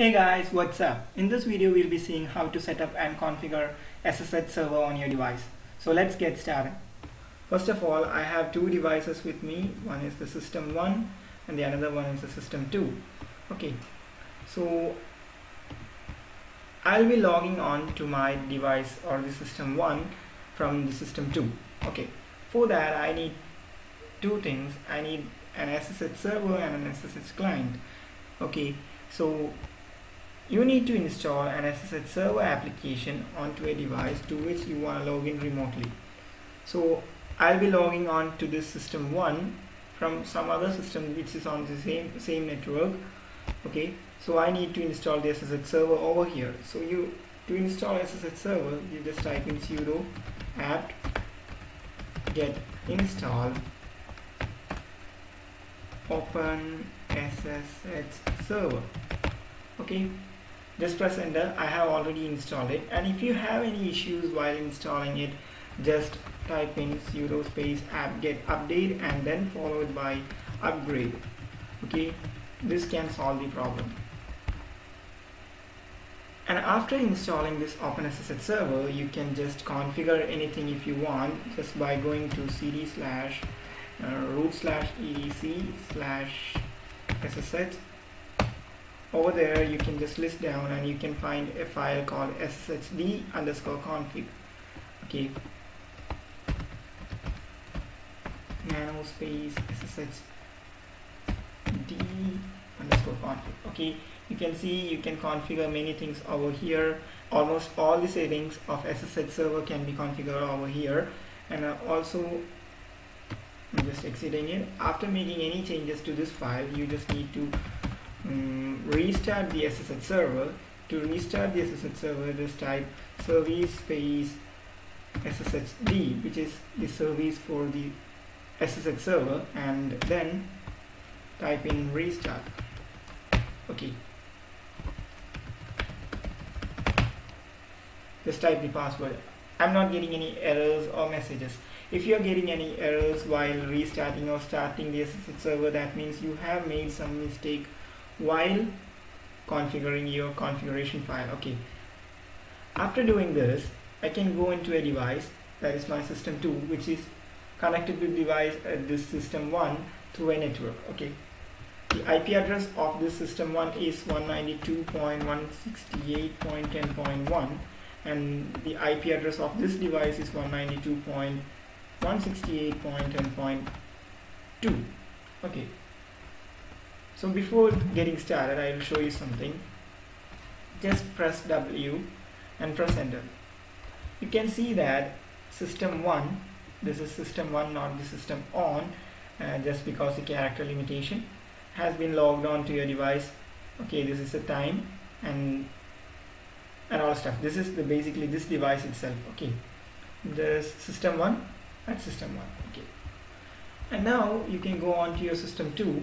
Hey guys, what's up? In this video we'll be seeing how to set up and configure SSH server on your device. So let's get started. First of all, I have two devices with me. One is the system 1 and the another one is the system 2. Okay, so I'll be logging on to my device or the system 1 from the system 2. Okay, for that I need two things. I need an SSH server and an SSH client. Okay, so you need to install an SSH server application onto a device to which you want to log in remotely. So I'll be logging on to this system 1 from some other system which is on the same same network. Okay, so I need to install the SSH server over here. So you to install SSH server, you just type in sudo apt get install open SSH server. Okay, just press enter I have already installed it. And if you have any issues while installing it just type in sudo space apt get update and then followed by upgrade. Okay? This can solve the problem. And after installing this OpenSSH server you can just configure anything if you want just by going to cd slash uh, root slash etc slash ssh over there you can just list down and you can find a file called sshd underscore config. Okay. Nano space sshd underscore config. Okay. You can see you can configure many things over here. Almost all the settings of SSH server can be configured over here. And uh, also I'm just exiting it after making any changes to this file you just need to um, restart the SSH server. To restart the SSH server, just type service space SSHD, which is the service for the SSH server, and then type in restart. Okay. Just type the password. I'm not getting any errors or messages. If you're getting any errors while restarting or starting the SSH server, that means you have made some mistake while configuring your configuration file. Okay. After doing this I can go into a device that is my system 2 which is connected with device uh, this system 1 through a network. Okay. The IP address of this system 1 is 192.168.10.1 and the IP address of this device is 192.168.10.2 okay so before getting started I will show you something. Just press W and press enter. You can see that system 1 this is system 1 not the system on uh, just because the character limitation has been logged on to your device. Okay this is the time and and all stuff. This is the basically this device itself. Okay the system 1 and system 1 okay. And now you can go on to your system 2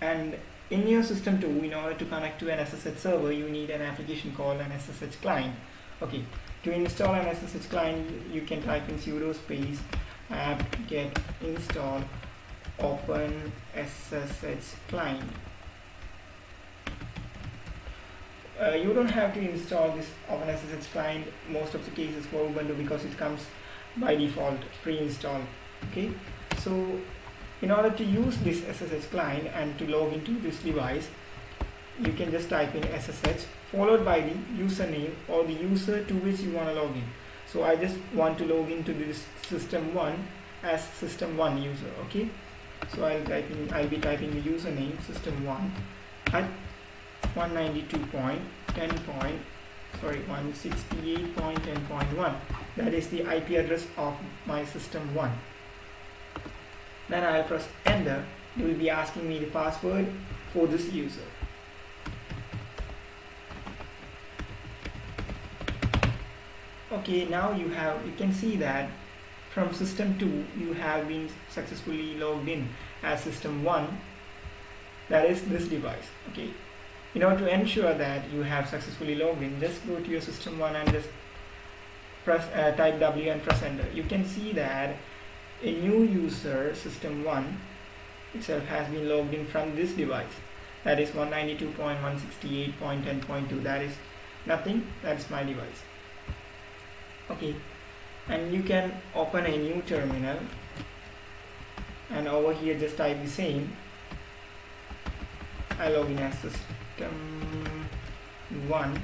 and in your system too in order to connect to an SSH server you need an application called an SSH client. Okay to install an SSH client you can type in sudo space apt get install open SSH client. Uh, you don't have to install this open SSH client most of the cases for Ubuntu because it comes by default pre-installed okay? So in order to use this SSH client and to log into this device you can just type in SSH followed by the username or the user to which you want to log in. So I just want to log into this system 1 as system 1 user okay? So I'll type in I'll be typing the username system 1 at 192.10. sorry 168.10.1 that is the IP address of my system 1 then I'll press enter. It will be asking me the password for this user. Okay now you have you can see that from system 2 you have been successfully logged in as system 1 that is this device okay. In order to ensure that you have successfully logged in just go to your system 1 and just press uh, type W and press enter. You can see that a new user system 1 itself has been logged in from this device. That is 192.168.10.2 that is nothing. That's my device. Okay. And you can open a new terminal. And over here just type the same. I log in as system 1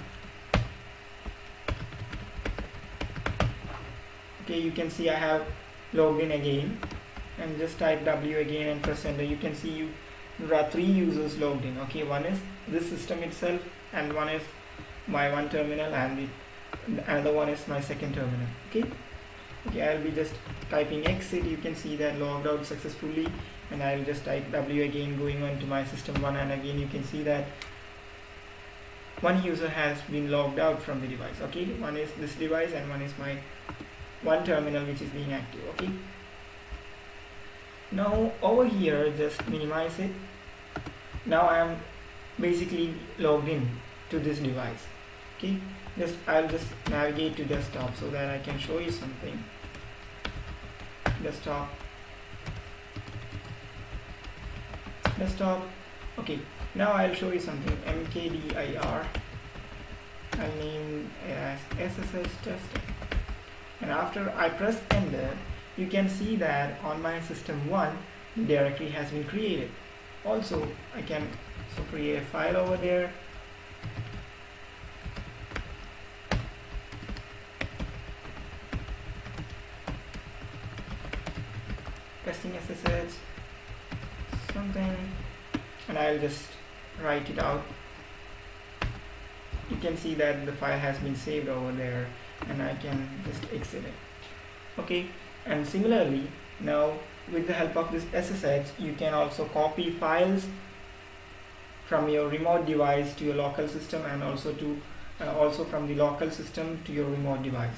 okay you can see I have logged in again and just type W again and press enter. You can see you there are three users logged in. Okay one is this system itself and one is my one terminal and the other one is my second terminal. Okay? Okay I'll be just typing exit. You can see that logged out successfully and I'll just type W again going on to my system one and again. You can see that one user has been logged out from the device. Okay one is this device and one is my one terminal which is being active okay? Now over here just minimize it. Now I am basically logged in to this device okay? Just I'll just navigate to desktop so that I can show you something. Desktop. Desktop. Okay now I'll show you something. Mkdir I'll name as SSH test and after I press enter you can see that on my system 1 the directory has been created. Also I can so create a file over there. Testing SSH something. And I'll just write it out. You can see that the file has been saved over there and I can just exit it. Okay and similarly now with the help of this SSH you can also copy files from your remote device to your local system and also to uh, also from the local system to your remote device.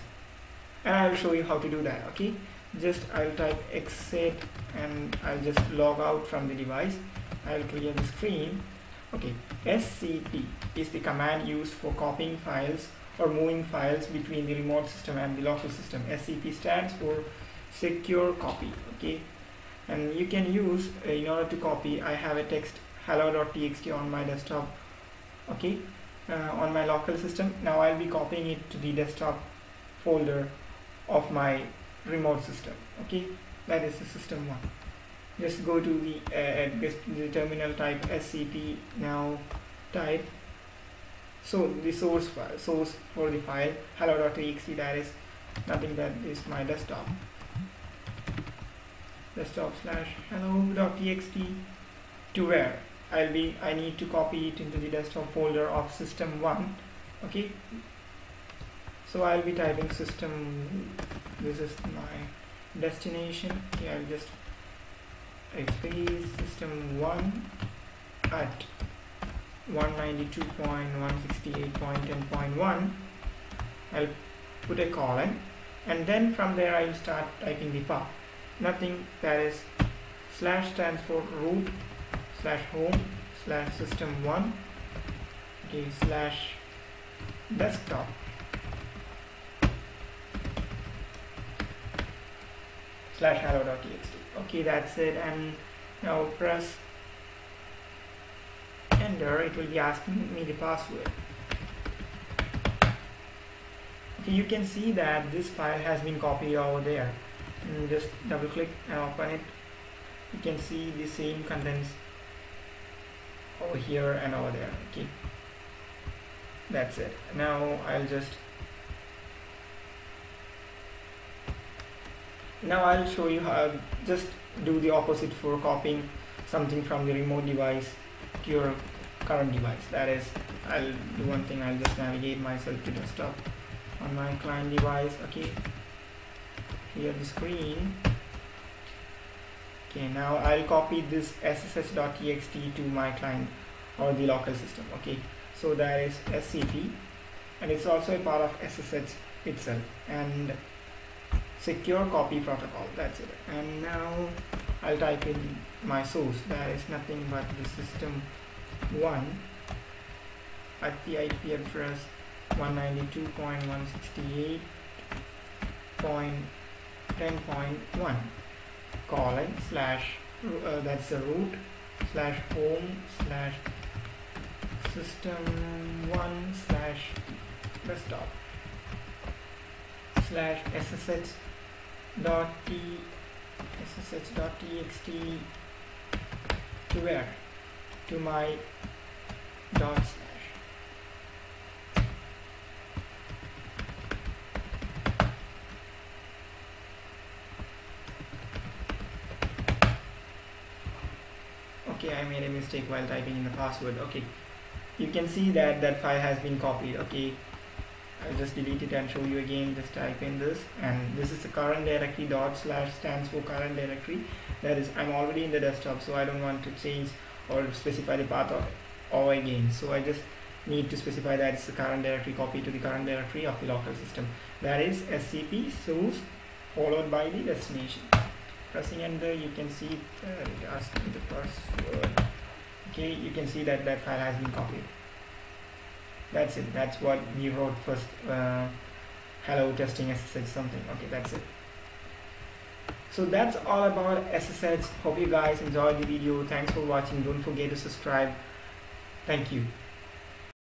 And I will show you how to do that okay? Just I'll type exit and I'll just log out from the device. I'll clear the screen. Okay SCP is the command used for copying files or moving files between the remote system and the local system. SCP stands for secure copy. Okay, and you can use uh, in order to copy. I have a text hello.txt on my desktop. Okay, uh, on my local system. Now I'll be copying it to the desktop folder of my remote system. Okay, that is the system one. Just go to the uh, the terminal type scp now type so the source file source for the file hello.txt that is nothing that is my desktop. Desktop slash hello.txt to where? I'll be I need to copy it into the desktop folder of system 1 okay? So I'll be typing system this is my destination. Okay I'll just space system 1 at 192.168.10.1 I'll put a colon and then from there I'll start typing the path. Nothing that is slash stands for root slash home slash system 1 okay slash desktop. Slash hello.txt okay that's it. And now press enter it will be asking me the password. Okay you can see that this file has been copied over there. And just double click and open it. You can see the same contents over here and over there. Okay. That's it. Now I'll just now I'll show you how just do the opposite for copying something from the remote device to your current device. That is I'll do one thing I'll just navigate myself to desktop on my client device. Okay. Here the screen. Okay now I'll copy this ssh.txt to my client or the local system. Okay. So that is SCP and it's also a part of SSH itself. And secure copy protocol that's it. And now I'll type in my source. That is nothing but the system 1 at the IP address 192.168.10.1 colon slash uh, that's the root slash home slash system1 slash desktop slash ssh dot t ssh dot txt to where to my dot slash. Okay I made a mistake while typing in the password. Okay. You can see that that file has been copied. Okay. I'll just delete it and show you again. Just type in this. And this is the current directory. Dot slash stands for current directory. That is I'm already in the desktop so I don't want to change or specify the path of or again so I just need to specify that it's the current directory copy to the current directory of the local system. That is scp source followed by the destination. Pressing enter you can see uh, it me the password. Okay you can see that that file has been copied. That's it. That's what we wrote first uh, hello testing ssh something. Okay that's it so that's all about ssh hope you guys enjoyed the video. Thanks for watching. Don't forget to subscribe. Thank you